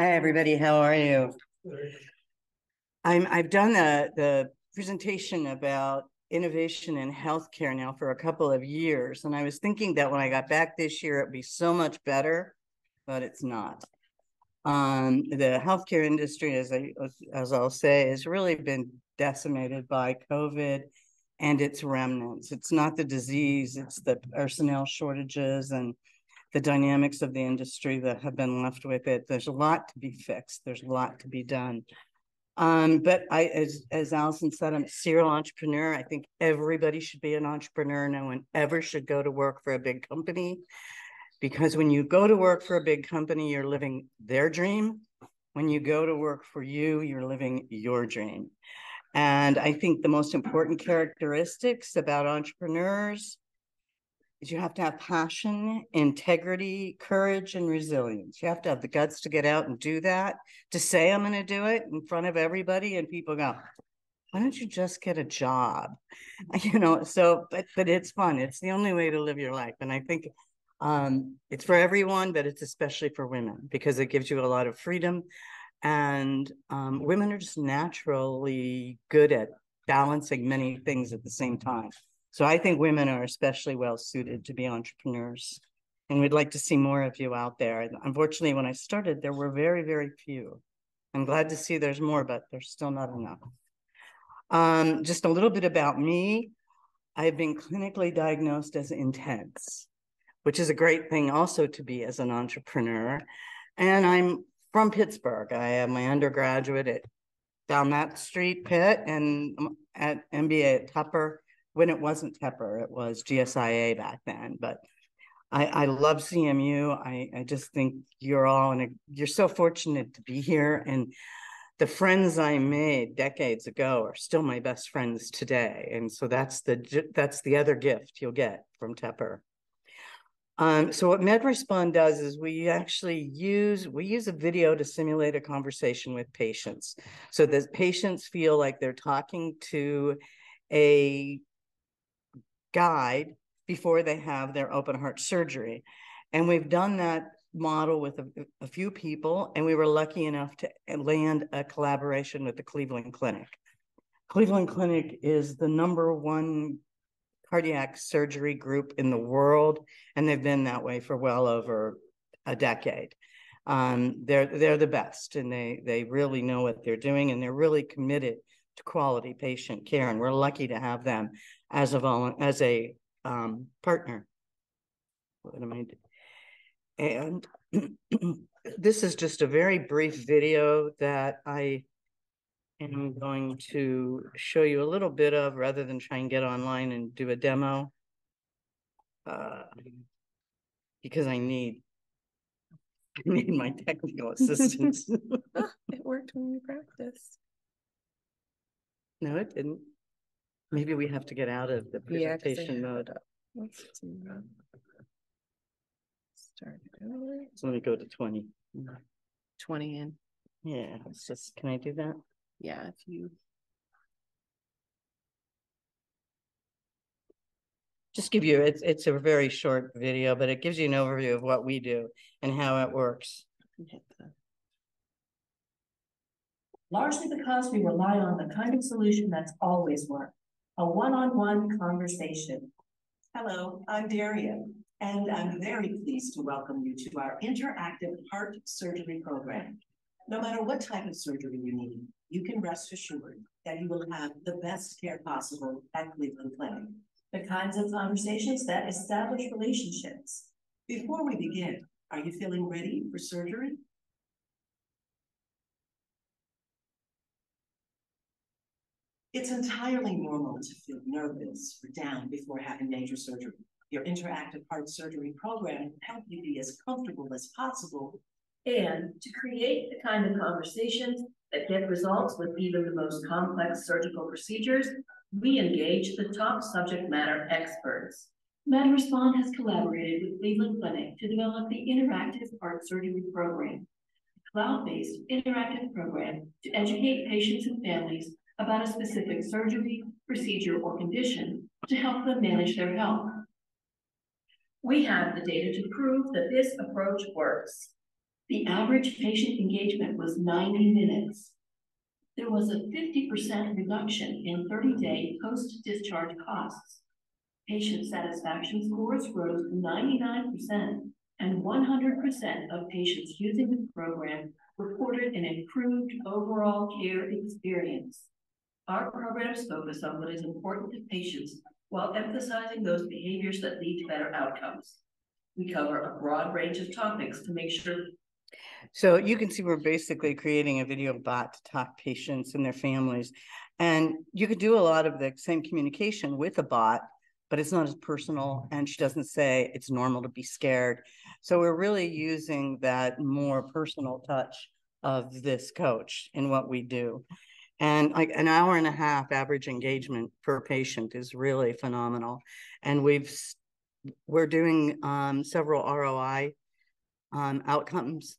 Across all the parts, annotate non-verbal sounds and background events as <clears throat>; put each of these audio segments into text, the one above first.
Hi, everybody. How are you? I'm, I've done the, the presentation about innovation in healthcare now for a couple of years. And I was thinking that when I got back this year, it'd be so much better, but it's not. Um, the healthcare industry, as I as I'll say, has really been decimated by COVID and its remnants. It's not the disease, it's the personnel shortages and the dynamics of the industry that have been left with it. There's a lot to be fixed. There's a lot to be done. Um, but I, as as Allison said, I'm a serial entrepreneur. I think everybody should be an entrepreneur. No one ever should go to work for a big company, because when you go to work for a big company, you're living their dream. When you go to work for you, you're living your dream. And I think the most important characteristics about entrepreneurs is you have to have passion, integrity, courage, and resilience. You have to have the guts to get out and do that, to say, I'm going to do it in front of everybody, and people go, why don't you just get a job? <laughs> You know, so, but, but it's fun. It's the only way to live your life. And I think um, it's for everyone, but it's especially for women because it gives you a lot of freedom. And um, women are just naturally good at balancing many things at the same time. So I think women are especially well suited to be entrepreneurs. And we'd like to see more of you out there. Unfortunately, when I started, there were very, very few. I'm glad to see there's more, but there's still not enough. Um, just a little bit about me. I've been clinically diagnosed as intense, which is a great thing also to be as an entrepreneur. And I'm from Pittsburgh. I have my undergraduate at down that street, Pitt, and at MBA at Tepper when it wasn't Tepper, it was GSIA back then. But I, I love CMU. I, I just think you're all and you're so fortunate to be here. And the friends I made decades ago are still my best friends today. And so that's the that's the other gift you'll get from Tepper. Um, so what MedRespond does is we actually use we use a video to simulate a conversation with patients, so that patients feel like they're talking to a guide before they have their open heart surgery. And we've done that model with a, a, few people, and we were lucky enough to land a collaboration with the Cleveland Clinic. Cleveland Clinic is the number one cardiac surgery group in the world, and they've been that way for well over a decade. Um, they're they're the best, and they they really know what they're doing, and they're really committed quality patient care, and we're lucky to have them as a as a um, partner. What am I? And <clears throat> this is just a very brief video that I am going to show you a little bit of, rather than try and get online and do a demo, uh, because I need <laughs> I need my technical assistance. <laughs> it worked when you practiced. No, it didn't. Maybe we have to get out of the Yeah, 'cause they presentation have mode. Let's see. Start over. So let me go to twenty. twenty in. Yeah, it's just, can I do that? Yeah, if you, Just give you, it's, it's a very short video, but it gives you an overview of what we do and how it works. can hit the, largely because we rely on the kind of solution that's always worked, a one-on-one conversation. Hello, I'm Darian, and I'm very pleased to welcome you to our interactive heart surgery program. No matter what type of surgery you need, you can rest assured that you will have the best care possible at Cleveland Clinic. The kinds of conversations that establish relationships. Before we begin, are you feeling ready for surgery? It's entirely normal to feel nervous or down before having major surgery. Your interactive heart surgery program will help you be as comfortable as possible and to create the kind of conversations that get results with even the most complex surgical procedures, we engage the top subject matter experts. MedRespond has collaborated with Cleveland Clinic to develop the Interactive Heart Surgery Program, a cloud-based interactive program to educate patients and families about a specific surgery, procedure, or condition to help them manage their health. We have the data to prove that this approach works. The average patient engagement was ninety minutes. There was a fifty percent reduction in thirty-day post-discharge costs. Patient satisfaction scores rose to ninety-nine percent, and one hundred percent of patients using the program reported an improved overall care experience. Our programs focus on what is important to patients while emphasizing those behaviors that lead to better outcomes. We cover a broad range of topics to make sure So you can see we're basically creating a video bot to talk patients and their families. And you could do a lot of the same communication with a bot, but it's not as personal and she doesn't say it's normal to be scared. So we're really using that more personal touch of this coach in what we do. And like an hour and a half average engagement per patient is really phenomenal. And we've, we're doing um, several ROI um, outcomes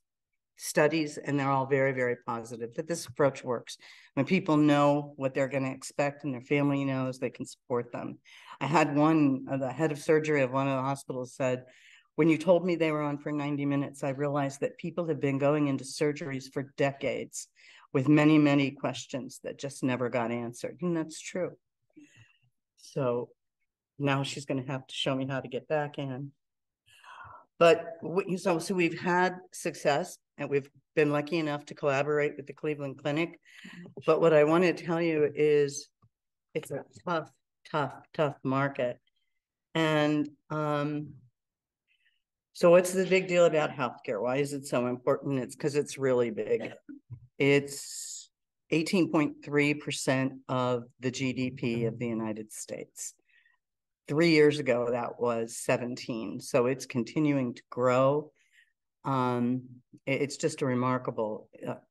studies, and they're all very, very positive that this approach works. When people know what they're going to expect and their family knows, they can support them. I had one, uh, the head of surgery of one of the hospitals said, when you told me they were on for 90 minutes, I realized that people have been going into surgeries for decades with many, many questions that just never got answered. And that's true. So now she's going to have to show me how to get back in. But so, so we've had success and we've been lucky enough to collaborate with the Cleveland Clinic. But what I want to tell you is it's a tough, tough, tough market. And um, so what's the big deal about healthcare? Why is it so important? It's because it's really big. It's eighteen point three percent of the GDP of the United States. Three years ago, that was seventeen, so it's continuing to grow. Um, it's just a remarkable, uh,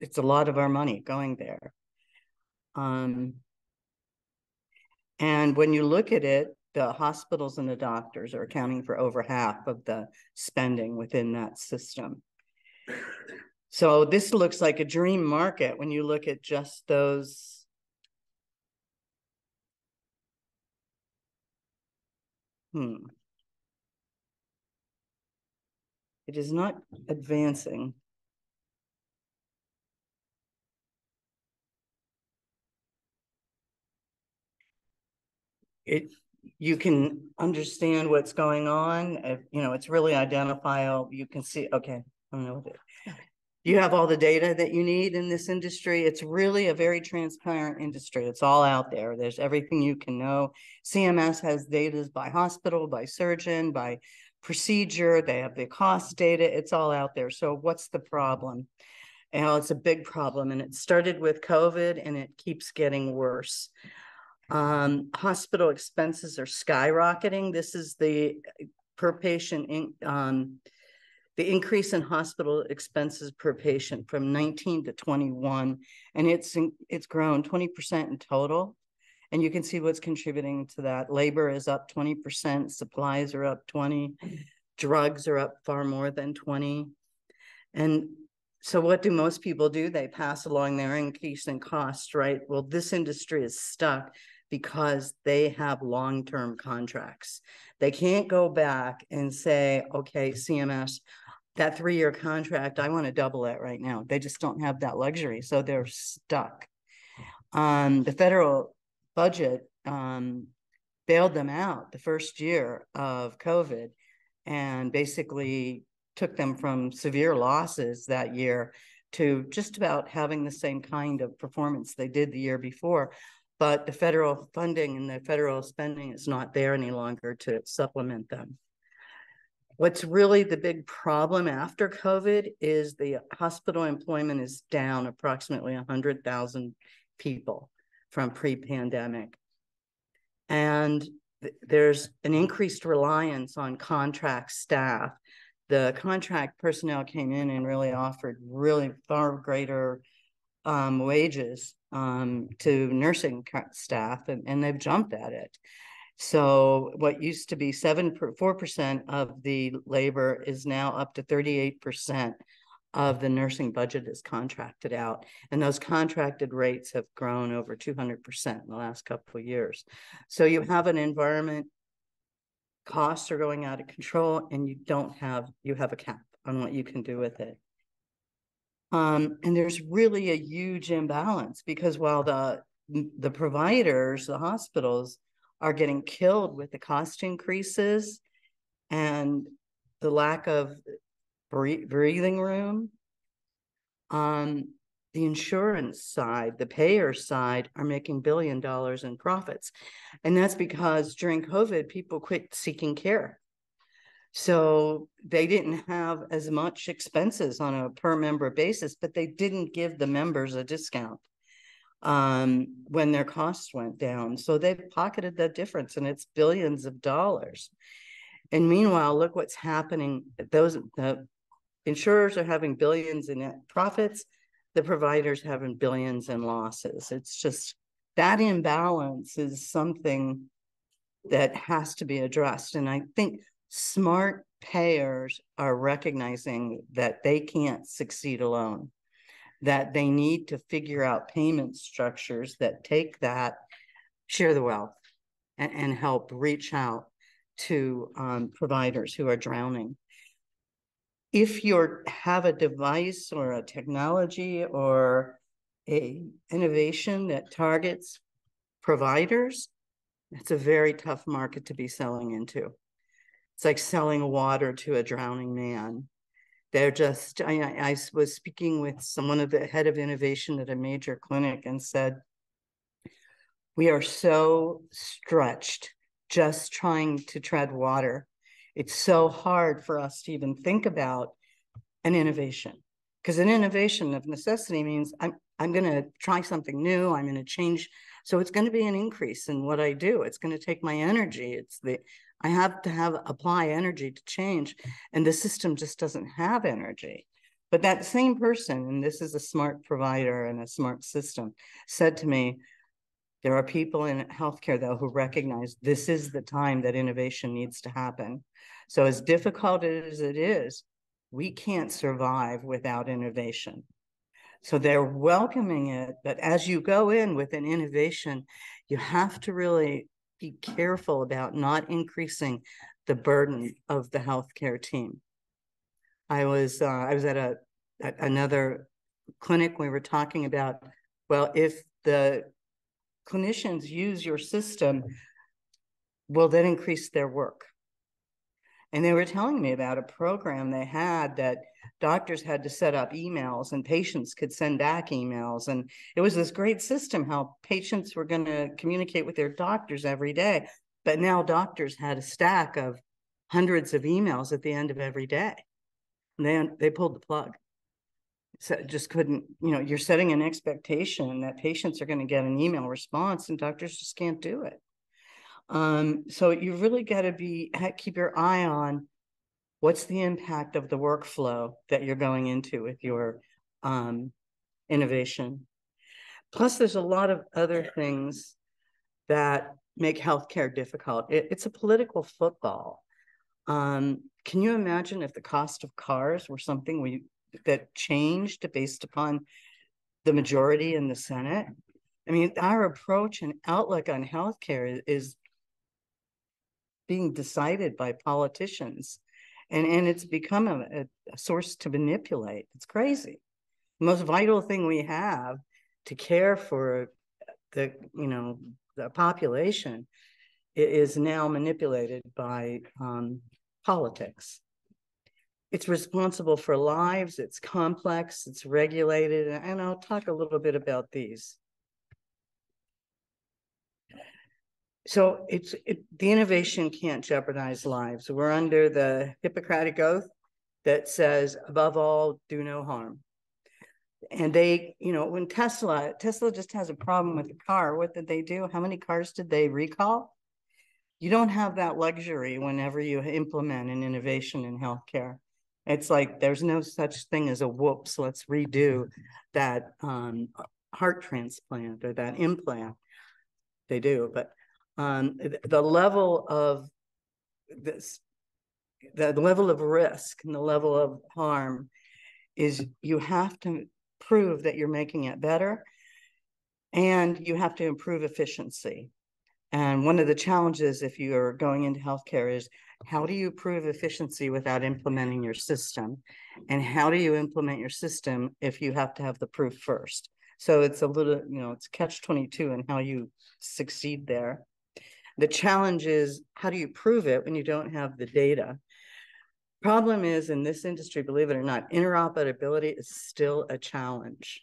it's a lot of our money going there. Um, and when you look at it, the hospitals and the doctors are accounting for over half of the spending within that system. So this looks like a dream market when you look at just those. Hmm. It is not advancing. It, you can understand what's going on, if, you know, it's really identifiable, you can see, okay, I don't know what it. You have all the data that you need in this industry. It's really a very transparent industry. It's all out there. There's everything you can know. CMS has data by hospital, by surgeon, by procedure. They have the cost data. It's all out there. So what's the problem? And it's a big problem and it started with COVID and it keeps getting worse. Um, hospital expenses are skyrocketing. This is the per patient in, um, the increase in hospital expenses per patient from nineteen to twenty-one, and it's, it's grown twenty percent in total. And you can see what's contributing to that. Labor is up twenty percent, supplies are up twenty, drugs are up far more than twenty. And so what do most people do? They pass along their increase in costs, right? Well, this industry is stuck because they have long-term contracts. They can't go back and say, okay, CMS, that three-year contract, I want to double it right now. They just don't have that luxury, so they're stuck. Um, the federal budget um bailed them out the first year of COVID and basically took them from severe losses that year to just about having the same kind of performance they did the year before. But the federal funding and the federal spending is not there any longer to supplement them. What's really the big problem after COVID is the hospital employment is down approximately hundred thousand people from pre-pandemic. And th- there's an increased reliance on contract staff. The contract personnel came in and really offered really far greater um, wages um, to nursing staff, and, and they've jumped at it. So what used to be seven, four percent of the labor is now up to thirty-eight percent of the nursing budget is contracted out. And those contracted rates have grown over two hundred percent in the last couple of years. So you have an environment, costs are going out of control and you don't have, you have a cap on what you can do with it. Um, and there's really a huge imbalance because while the the providers, the hospitals are getting killed with the cost increases and the lack of breathing room. Um, the insurance side, the payer side are making billion dollars in profits. And that's because during COVID, people quit seeking care. So they didn't have as much expenses on a per member basis, but they didn't give the members a discount um, when their costs went down. So they've pocketed that difference and it's billions of dollars. And meanwhile, look what's happening. Those the insurers are having billions in net profits, the providers having billions in losses. It's just that imbalance is something that has to be addressed. And I think smart payers are recognizing that they can't succeed alone, that they need to figure out payment structures that take that, share the wealth, and, and help reach out to um, providers who are drowning. If you have a device or a technology or a innovation that targets providers, it's a very tough market to be selling into. It's like selling water to a drowning man. They're just, I, I was speaking with someone of the head of innovation at a major clinic and said, we are so stretched just trying to tread water. It's so hard for us to even think about an innovation because an innovation of necessity means I'm I'm going to try something new. I'm going to change. So it's going to be an increase in what I do. It's going to take my energy. It's the I have to have apply energy to change, and the system just doesn't have energy. But that same person, and this is a smart provider and a smart system, said to me, there are people in healthcare, though, who recognize this is the time that innovation needs to happen. So, as difficult as it is, we can't survive without innovation. So, they're welcoming it. But as you go in with an innovation, you have to really be careful about not increasing the burden of the healthcare team. I was uh, I was at a at another clinic. We were talking about well, if the clinicians use your system will then increase their work. And they were telling me about a program they had that doctors had to set up emails and patients could send back emails. And it was this great system how patients were going to communicate with their doctors every day. But now doctors had a stack of hundreds of emails at the end of every day. And then they pulled the plug so just couldn't, you know, you're setting an expectation that patients are going to get an email response and doctors just can't do it. Um, so you really got to be keep your eye on what's the impact of the workflow that you're going into with your um, innovation. Plus, there's a lot of other things that make healthcare difficult. It, it's a political football. Um, can you imagine if the cost of cars were something we that changed based upon the majority in the Senate. I mean, our approach and outlook on healthcare is being decided by politicians, and and it's become a, a source to manipulate. It's crazy. The most vital thing we have to care for the you know the population is now manipulated by um, politics it's responsible for lives, it's complex, it's regulated, and I'll talk a little bit about these. So it's it, the innovation can't jeopardize lives. We're under the Hippocratic Oath that says, above all, do no harm. And they, you know, when Tesla, Tesla just has a problem with the car, what did they do? How many cars did they recall? You don't have that luxury whenever you implement an innovation in healthcare. It's like there's no such thing as a whoops, let's redo that um, heart transplant or that implant. They do, but um, the level of this, the level of risk and the level of harm is you have to prove that you're making it better and you have to improve efficiency. And one of the challenges if you are going into healthcare is how do you prove efficiency without implementing your system? And how do you implement your system if you have to have the proof first? So it's a little, you know, it's catch 22 and how you succeed there. The challenge is how do you prove it when you don't have the data? Problem is in this industry, believe it or not, interoperability is still a challenge.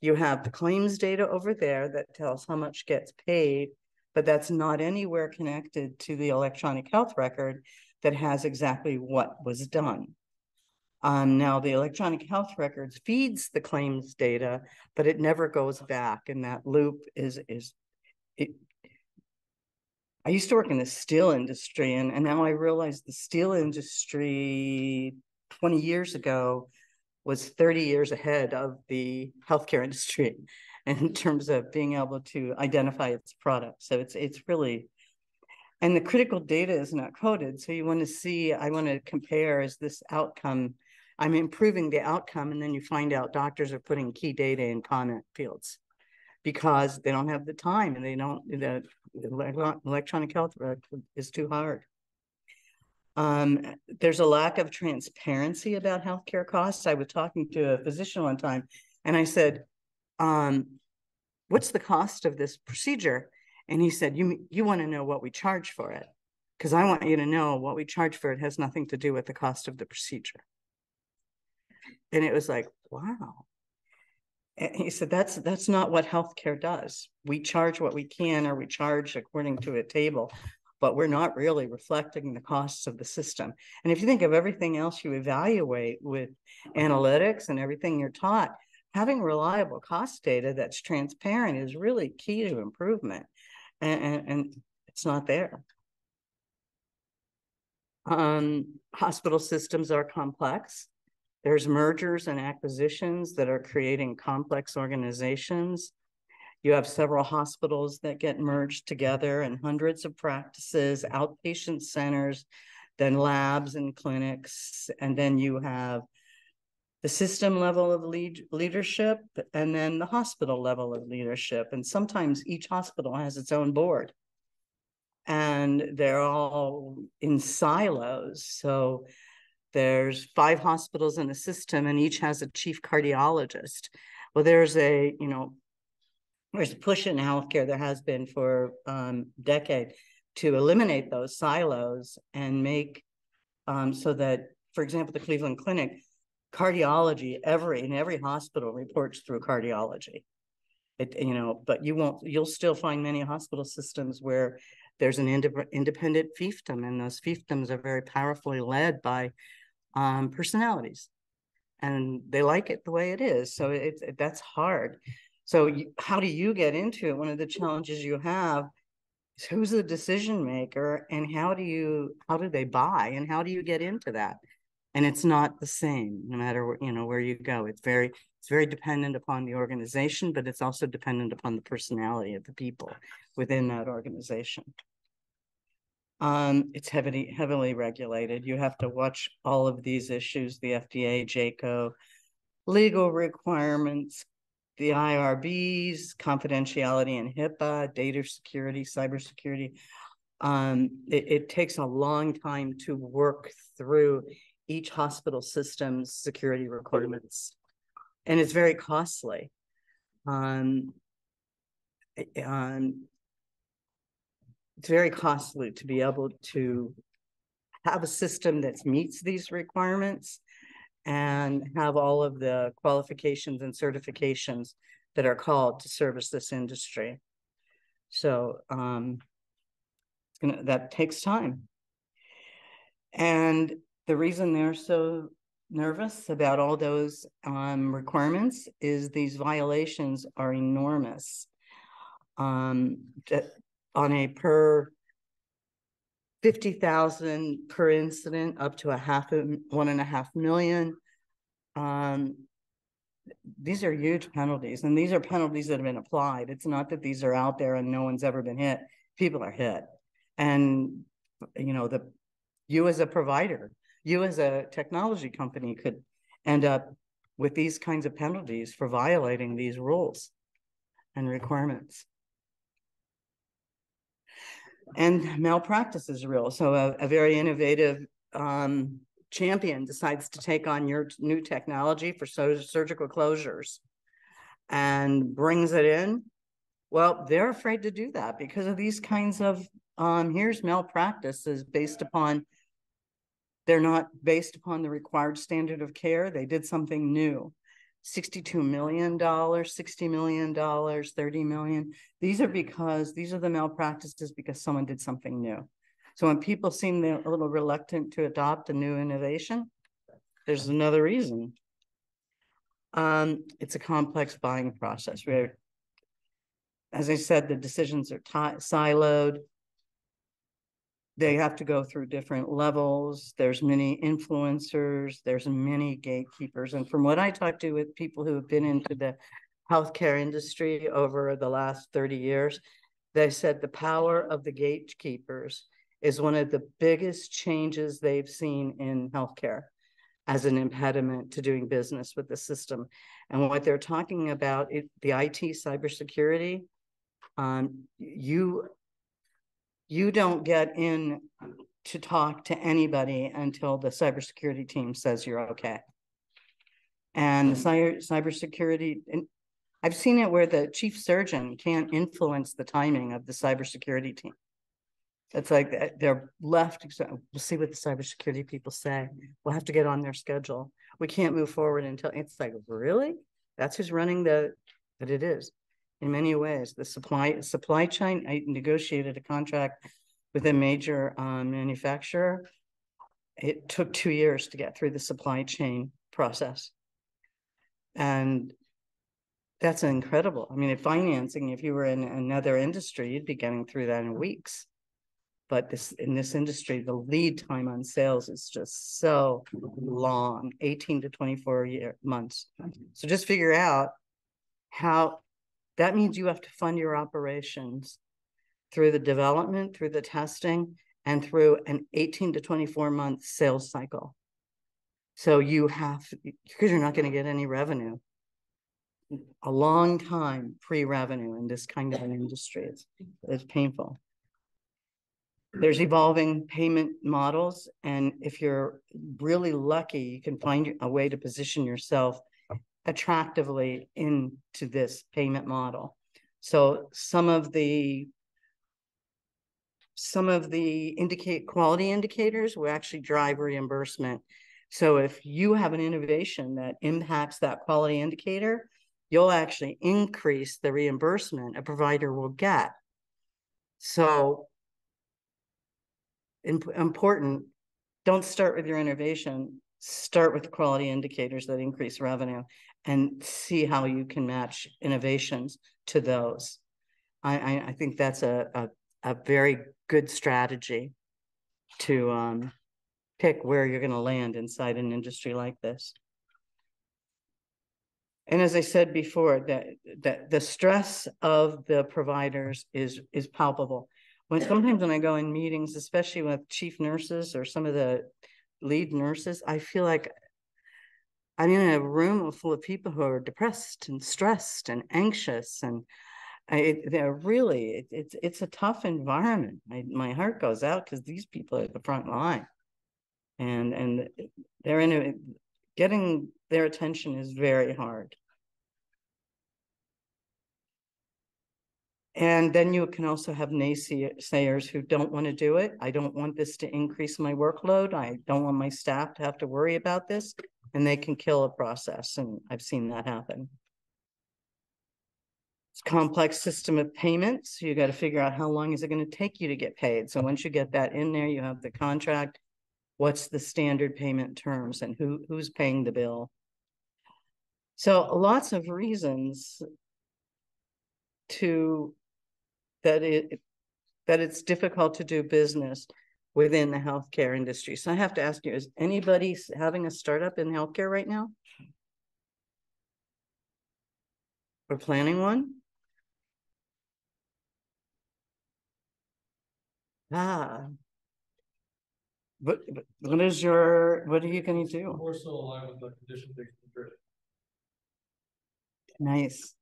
You have the claims data over there that tells how much gets paid, but that's not anywhere connected to the electronic health record that has exactly what was done. Um, now the electronic health records feeds the claims data, but it never goes back. And that loop is, is it, I used to work in the steel industry and, and now I realize the steel industry 20 years ago was 30 years ahead of the healthcare <laughs> industry in terms of being able to identify its products. So it's it's really and the critical data is not coded. So you want to see, I want to compare is this outcome, I'm improving the outcome, and then you find out doctors are putting key data in comment fields because they don't have the time and they don't the, the electronic health record is too hard. Um, there's a lack of transparency about healthcare costs. I was talking to a physician one time and I said, um, what's the cost of this procedure? And he said, you, you want to know what we charge for it? Because I want you to know what we charge for it has nothing to do with the cost of the procedure. And it was like, wow. And he said, that's that's not what healthcare does. We charge what we can or we charge according to a table but we're not really reflecting the costs of the system. And if you think of everything else you evaluate with analytics and everything you're taught, having reliable cost data that's transparent is really key to improvement. And, and, and it's not there. Um, hospital systems are complex. There's mergers and acquisitions that are creating complex organizations. You have several hospitals that get merged together and hundreds of practices, outpatient centers, then labs and clinics. And then you have the system level of lead, leadership and then the hospital level of leadership. And sometimes each hospital has its own board and they're all in silos. So there's five hospitals in the system and each has a chief cardiologist. Well, there's a, you know, there's a push in healthcare there has been for um, decade to eliminate those silos and make um, so that, for example, the Cleveland Clinic, cardiology every in every hospital reports through cardiology. It, you know, but you won't. You'll still find many hospital systems where there's an ind independent fiefdom, and those fiefdoms are very powerfully led by um, personalities, and they like it the way it is. So it's it, that's hard. So you, how do you get into it? One of the challenges you have is who's the decision maker and how do you, how do they buy and how do you get into that? And it's not the same, no matter where, you know, where you go. It's very, it's very dependent upon the organization, but it's also dependent upon the personality of the people within that organization. Um, it's heavily heavily regulated. You have to watch all of these issues: the FDA, JCAHO, legal requirements, the IRBs, confidentiality and HIPAA, data security, cybersecurity. Um, it, it, takes a long time to work through each hospital system's security requirements, and it's very costly. Um, um, it's very costly to be able to have a system that meets these requirements and have all of the qualifications and certifications that are called to service this industry. So um, that takes time. And the reason they're so nervous about all those um, requirements is these violations are enormous. Um, on a per 50,000 per incident up to a half a one and a half million. Um, these are huge penalties and these are penalties that have been applied. It's not that these are out there and no one's ever been hit. People are hit. And, you know, the you as a provider, you as a technology company could end up with these kinds of penalties for violating these rules and requirements. And malpractice is real. So a, a very innovative um, champion decides to take on your new technology for so surgical closures and brings it in. Well, they're afraid to do that because of these kinds of um, here's malpractice is based upon they're not based upon the required standard of care. They did something new. $62 million, $60 million, 30 million. These are because these are the malpractices because someone did something new. So when people seem a little reluctant to adopt a new innovation, there's another reason. Um, it's a complex buying process where, as I said, the decisions are siloed. They have to go through different levels. There's many influencers, there's many gatekeepers. And from what I talked to with people who have been into the healthcare industry over the last 30 years, they said the power of the gatekeepers is one of the biggest changes they've seen in healthcare as an impediment to doing business with the system. And what they're talking about, it, the IT cybersecurity, um, you you don't get in to talk to anybody until the cybersecurity team says you're okay. And the cyber cybersecurity, and I've seen it where the chief surgeon can't influence the timing of the cybersecurity team. It's like uh, they're left, we'll see what the cybersecurity people say. We'll have to get on their schedule. We can't move forward until, it's like, really? That's who's running the, but it is. In many ways, the supply, supply chain, I negotiated a contract with a major um, manufacturer. It took two years to get through the supply chain process. And that's incredible. I mean, in financing, if you were in another industry, you'd be getting through that in weeks. But this, in this industry, the lead time on sales is just so long, eighteen to twenty-four year months. So just figure out how, that means you have to fund your operations through the development, through the testing, and through an eighteen to twenty-four month sales cycle. So you have, because you're not gonna get any revenue. A long time pre-revenue in this kind of an industry. It's, it's painful. There's evolving payment models, and if you're really lucky, you can find a way to position yourself attractively into this payment model. So some of the some of the indicate quality indicators will actually drive reimbursement. So if you have an innovation that impacts that quality indicator, you'll actually increase the reimbursement a provider will get. So imp- important, don't start with your innovation, start with quality indicators that increase revenue and see how you can match innovations to those. I, I, I think that's a, a, a very good strategy to um, pick where you're going to land inside an industry like this. And as I said before, that, that the stress of the providers is, is palpable. When sometimes when I go in meetings, especially with chief nurses or some of the lead nurses, I feel like I'm in a room full of people who are depressed and stressed and anxious and I, they're really, it, it's, it's a tough environment. My, my heart goes out because these people are at the front line. And, and they're in a, getting their attention is very hard. And then you can also have naysayers who don't want to do it. I don't want this to increase my workload. I don't want my staff to have to worry about this. And they can kill a process. And I've seen that happen. It's a complex system of payments. You got to figure out how long is it going to take you to get paid. So once you get that in there, you have the contract. What's the standard payment terms and who who's paying the bill? So lots of reasons to that it that it's difficult to do business within the healthcare industry. So I have to ask you, is anybody having a startup in healthcare right now? Or planning one? Ah. But, but what is your, what are you gonna do? More so aligned with the nutrition. Nice.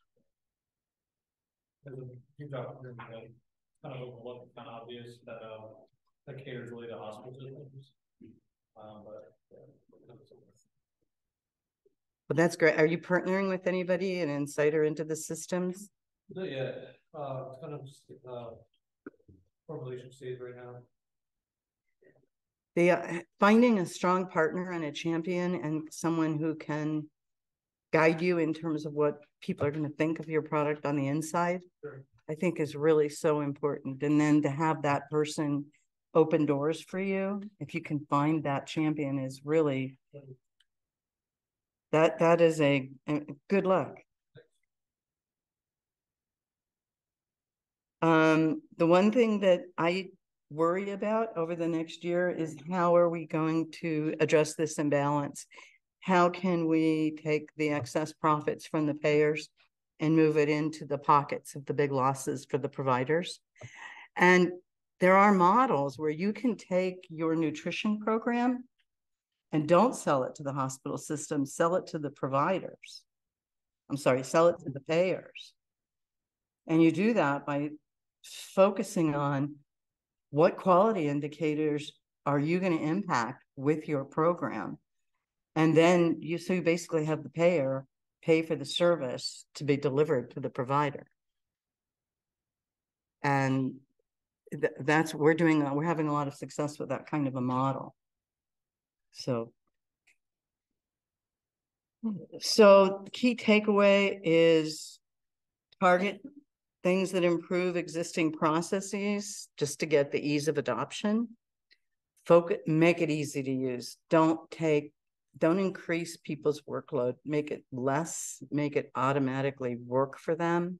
As a huge opportunity, like, kind of kind of obvious that, uh, that caters really to hospital systems. Um, but. yeah. Well, that's great. Are you partnering with anybody, an insider into the systems? Not yet, uh, it's kind of, uh, formulation stage right now. The, uh, finding a strong partner and a champion and someone who can guide you in terms of what people are gonna think of your product on the inside, Sure. I think is really so important. And then to have that person open doors for you, if you can find that champion is really that, that is a, a- good luck. Um, the one thing that I worry about over the next year is how are we going to address this imbalance? How can we take the excess profits from the payers and move it into the pockets of the big losses for the providers? And there are models where you can take your nutrition program and don't sell it to the hospital system, sell it to the providers. I'm sorry, sell it to the payers. And you do that by focusing on what quality indicators are you going to impact with your program? And then you, so you basically have the payer pay for the service to be delivered to the provider. And th- that's, we're doing, we're having a lot of success with that kind of a model. So. So key takeaway is target things that improve existing processes just to get the ease of adoption. Focus, make it easy to use. Don't take, don't increase people's workload. Make it less, make it automatically work for them.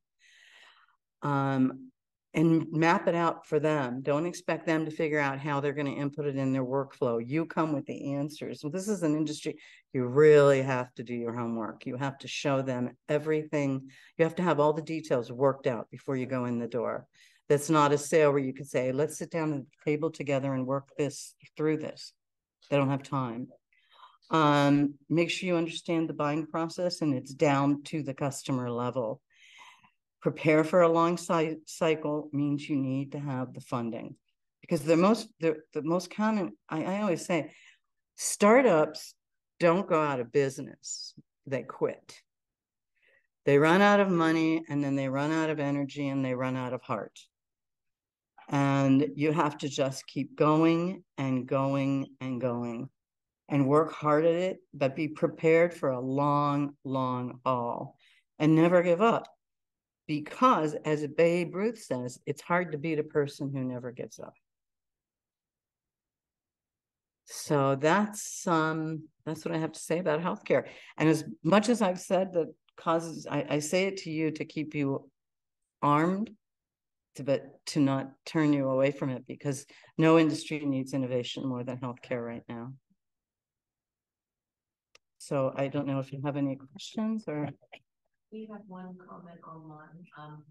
Um, and map it out for them. Don't expect them to figure out how they're going to input it in their workflow. You come with the answers. This is an industry you really have to do your homework. You have to show them everything. You have to have all the details worked out before you go in the door. That's not a sale where you could say, let's sit down at the table together and work this through this. They don't have time. Um, make sure you understand the buying process and it's down to the customer level. Prepare for a long cy- cycle means you need to have the funding. Because the most, the, the most common, I, I always say, startups don't go out of business, they quit. They run out of money and then they run out of energy and they run out of heart. And you have to just keep going and going and going and work hard at it, but be prepared for a long, long haul and never give up. Because as Babe Ruth says, it's hard to beat a person who never gives up. So that's um that's what I have to say about healthcare. And as much as I've said that causes I, I say it to you to keep you armed, to but to not turn you away from it because no industry needs innovation more than healthcare right now. So I don't know if you have any questions or We have one comment online, um,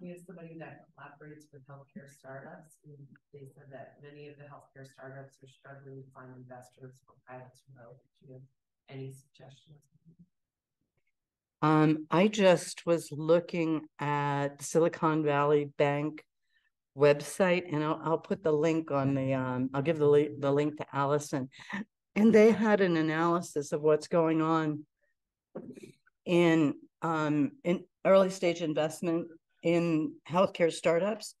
we have somebody that collaborates with healthcare startups, and they said that many of the healthcare startups are struggling to find investors for pilots remote. Do you have any suggestions? Um, I just was looking at the Silicon Valley Bank website and I'll, I'll put the link on the, um, I'll give the li- the link to Allison. And they had an analysis of what's going on in, um, in early stage investment in healthcare startups.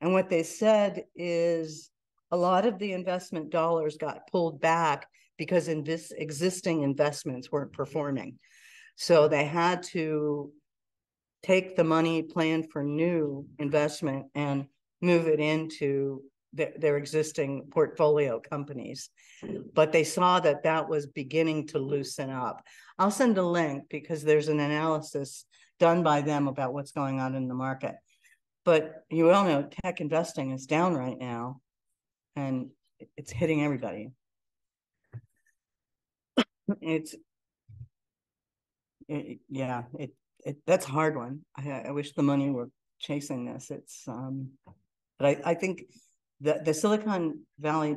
And what they said is a lot of the investment dollars got pulled back because in this existing investments weren't performing. So they had to take the money planned for new investment and move it into their, their existing portfolio companies. But they saw that that was beginning to loosen up. I'll send a link because there's an analysis done by them about what's going on in the market. But you all know tech investing is down right now and it's hitting everybody. It's it, yeah, it, it, that's a hard one. I, I wish the money were chasing this. It's, um, but I, I think the, the Silicon Valley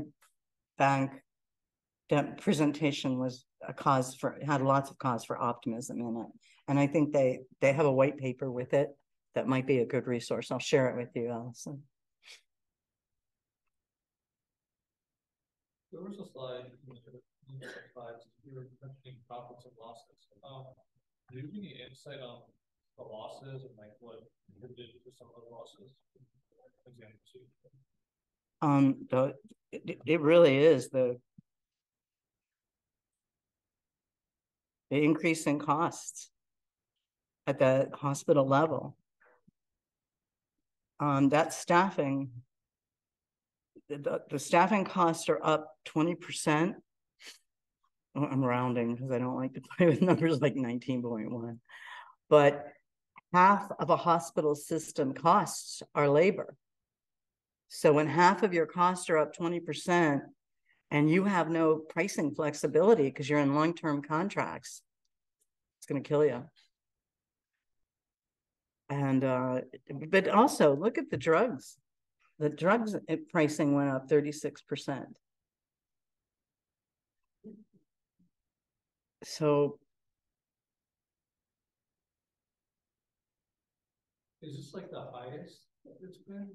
Bank presentation was a cause for had lots of cause for optimism in it. And I think they they have a white paper with it that might be a good resource. I'll share it with you, Allison. There was a slide, slides, you were mentioning profits and losses. Um, do you have any insight on the losses and like what did to some of the losses? Um, the, it, it really is the the increase in costs at the hospital level. Um, that staffing, the- the, staffing costs are up twenty percent. I'm rounding because I don't like to play with <laughs> numbers like nineteen point one. But half of a hospital system costs are labor. So when half of your costs are up twenty percent and you have no pricing flexibility because you're in long-term contracts, it's gonna kill you. And uh, but also look at the drugs. The drugs uh, pricing went up thirty-six percent. So Is this like the highest it's been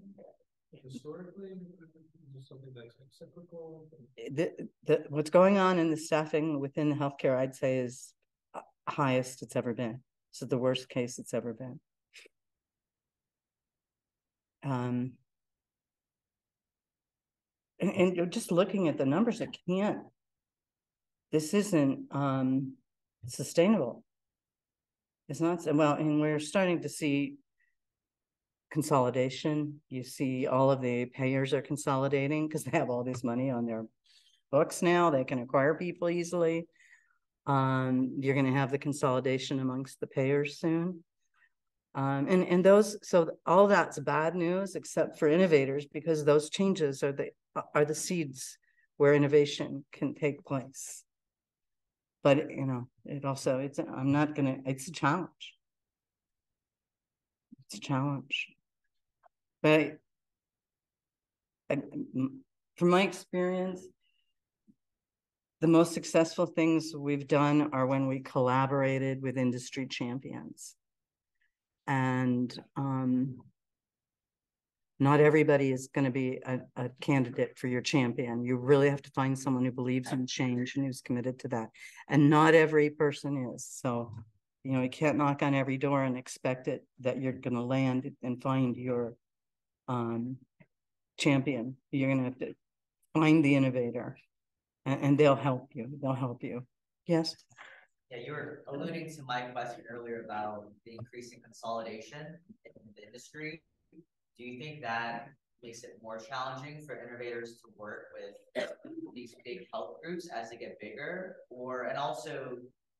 historically? Is this something that's cyclical? the, the, what's going on in the staffing within the healthcare, I'd say is highest it's ever been. So the worst case it's ever been. Um. And, and you're just looking at the numbers, it can't. This isn't, um, sustainable. It's not, well, and we're starting to see consolidation. You see all of the payers are consolidating because they have all this money on their books now. They can acquire people easily. Um, you're going to have the consolidation amongst the payers soon. Um, and, and those, so all that's bad news except for innovators because those changes are the, are the seeds where innovation can take place. But, you know, it also, it's, I'm not gonna, it's a challenge. It's a challenge. But I- from my experience, the most successful things we've done are when we collaborated with industry champions. And um, not everybody is going to be a, a candidate for your champion. You really have to find someone who believes in change and who's committed to that. And not every person is. So, you know, you can't knock on every door and expect it that you're going to land and find your um, champion. You're going to have to find the innovator and, and they'll help you. They'll help you. Yes. Yeah, you were alluding to my question earlier about the increasing consolidation in the industry. Do you think that makes it more challenging for innovators to work with these big health groups as they get bigger? Or, and also,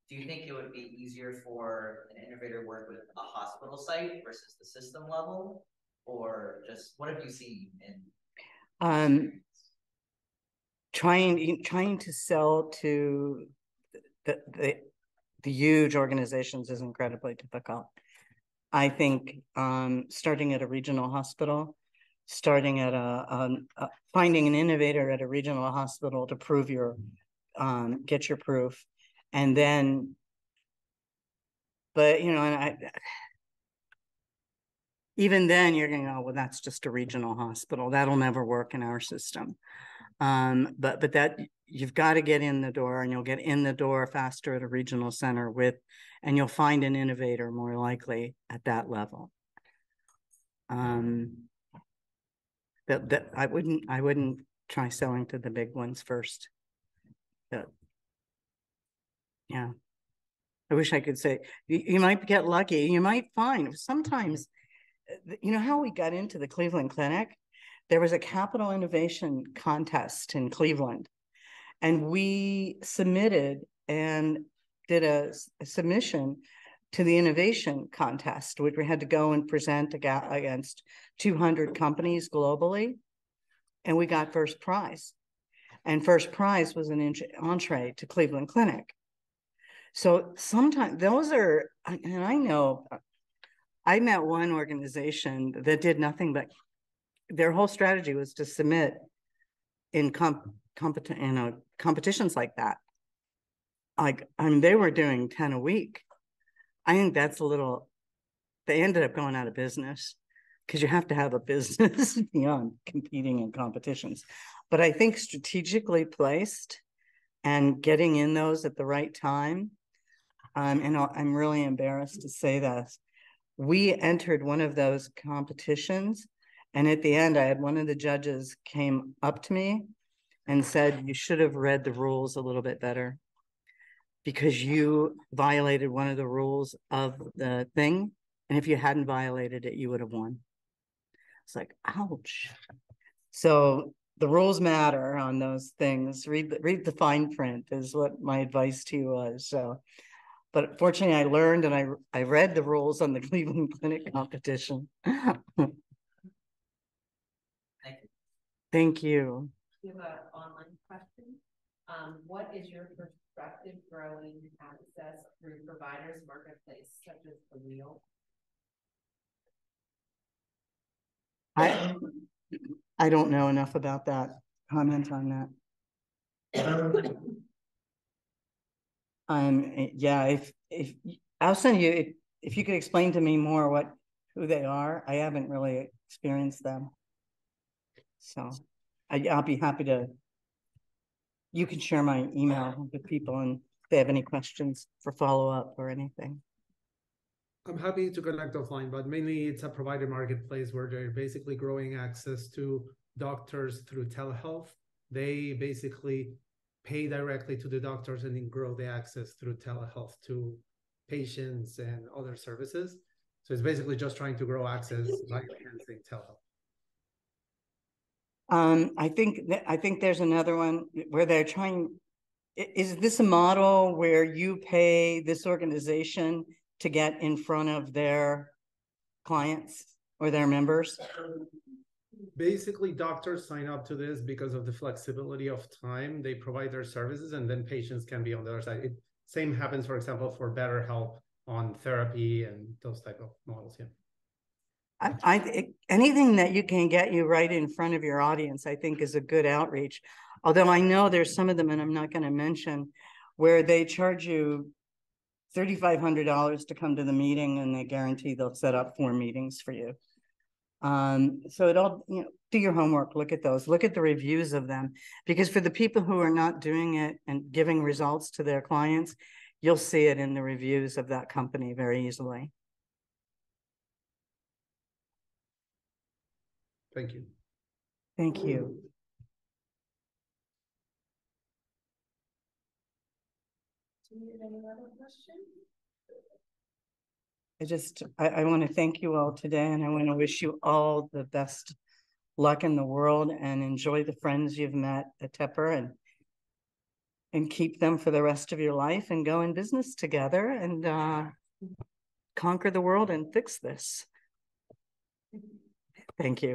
do you think it would be easier for an innovator to work with a hospital site versus the system level? Or just, what have you seen in? Um, trying trying to sell to the the the huge organizations is incredibly difficult. I think um, starting at a regional hospital, starting at a, um, uh, finding an innovator at a regional hospital to prove your um, get your proof, and then. But you know, and I. Even then, you're going, to go, well, that's just a regional hospital. That'll never work in our system. Um, but but that you've got to get in the door and you'll get in the door faster at a regional center with and you'll find an innovator more likely at that level. Um that that I wouldn't I wouldn't try selling to the big ones first. That yeah. I wish I could say you, you might get lucky. You might find sometimes you know how we got into the Cleveland Clinic? there was a capital innovation contest in Cleveland. And we submitted and did a, a submission to the innovation contest, which we had to go and present against 200 companies globally. And we got first prize. And first prize was an entree to Cleveland Clinic. So sometimes those are, and I know uh, I met one organization that did nothing but their whole strategy was to submit in comp competent you know competitions like that. Like I mean, they were doing 10 a week. I think that's a little they ended up going out of business. because you have to have a business <laughs> beyond competing in competitions. But I think strategically placed and getting in those at the right time. Um, and I'm really embarrassed to say this. We entered one of those competitions. And at the end, I had one of the judges came up to me and said, you should have read the rules a little bit better. Because you violated one of the rules of the thing. And if you hadn't violated it, you would have won. It's like, ouch. So the rules matter on those things. Read, the- read the fine print is what my advice to you was, so. But fortunately, I learned and I, I read the rules on the <laughs> Cleveland Clinic competition. Thank you. Thank you. We have an online question. Um, what is your perspective growing access through providers marketplace such as the wheel? I, I don't know enough about that, comment on that. Um, eh, yeah, if, if, I'll send you, if, if you could explain to me more what, who they are, I haven't really experienced them. So, I, I'll be happy to. You can share my email with people and if they have any questions for follow-up or anything. I'm happy to connect offline, but mainly it's a provider marketplace where they're basically growing access to doctors through telehealth. They basically pay directly to the doctors and then grow the access through telehealth to patients and other services. So it's basically just trying to grow access by enhancing telehealth. Um, I think that, I think there's another one where they're trying. Is this a model where you pay this organization to get in front of their clients or their members? Basically, doctors sign up to this because of the flexibility of time. They provide their services and then patients can be on the other side. It same happens, for example, for BetterHelp on therapy and those type of models, yeah. I, I, anything that you can get you right in front of your audience, I think is a good outreach. Although I know there's some of them, and I'm not gonna mention, where they charge you thirty-five hundred dollars to come to the meeting and they guarantee they'll set up four meetings for you. Um, so it all, you know, do your homework, look at those, look at the reviews of them. Because for the people who are not doing it and giving results to their clients, you'll see it in the reviews of that company very easily. Thank you. Thank you. Do you have any other questions? I just, I, I want to thank you all today and I want to wish you all the best luck in the world and enjoy the friends you've met at Tepper and and keep them for the rest of your life and go in business together and uh conquer the world and fix this. Thank you.